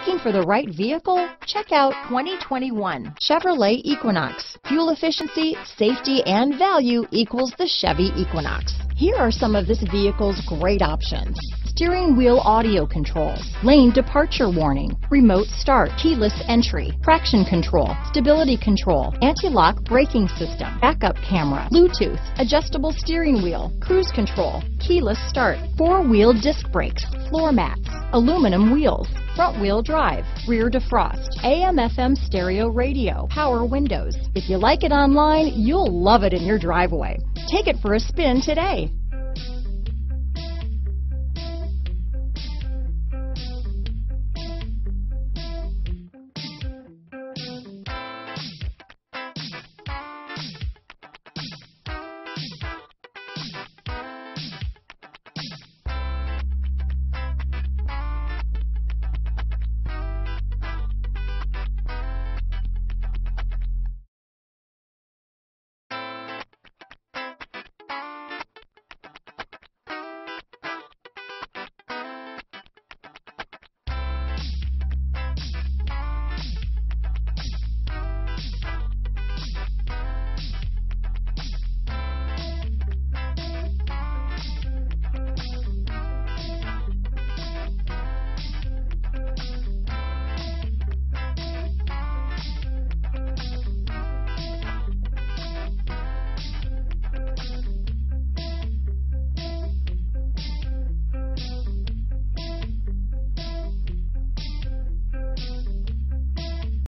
Looking for the right vehicle? Check out 2021 Chevrolet Equinox. Fuel efficiency, safety, and value equals the Chevy Equinox. Here are some of this vehicle's great options. Steering wheel audio controls, lane departure warning, remote start, keyless entry, traction control, stability control, anti-lock braking system, backup camera, Bluetooth, adjustable steering wheel, cruise control, keyless start, four-wheel disc brakes, floor mats, aluminum wheels, front wheel drive, rear defrost, AM FM stereo radio, power windows. If you like it online, you'll love it in your driveway. Take it for a spin today.